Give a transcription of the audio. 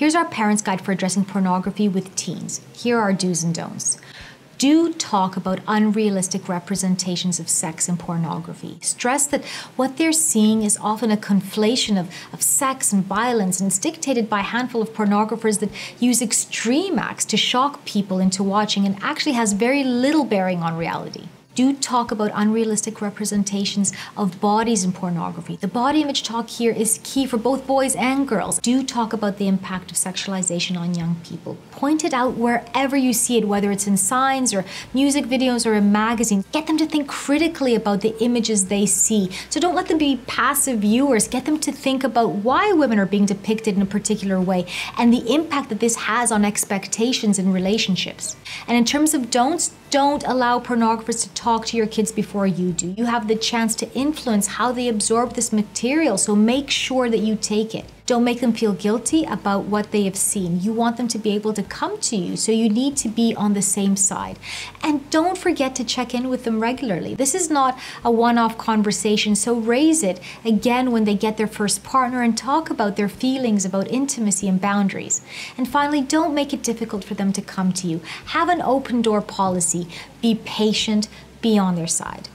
Here's our parents' guide for addressing pornography with teens. Here are do's and don'ts do talk about unrealistic representations of sex in pornography. Stress that what they're seeing is often a conflation of, of sex and violence, and it's dictated by a handful of pornographers that use extreme acts to shock people into watching and actually has very little bearing on reality do talk about unrealistic representations of bodies in pornography. The body image talk here is key for both boys and girls. Do talk about the impact of sexualization on young people. Point it out wherever you see it, whether it's in signs or music videos or in magazines. Get them to think critically about the images they see. So don't let them be passive viewers. Get them to think about why women are being depicted in a particular way and the impact that this has on expectations in relationships. And in terms of don'ts, don't allow pornographers to talk to your kids before you do. You have the chance to influence how they absorb this material, so make sure that you take it. Don't make them feel guilty about what they have seen. You want them to be able to come to you, so you need to be on the same side. And don't forget to check in with them regularly. This is not a one off conversation, so raise it again when they get their first partner and talk about their feelings about intimacy and boundaries. And finally, don't make it difficult for them to come to you. Have an open door policy. Be patient, be on their side.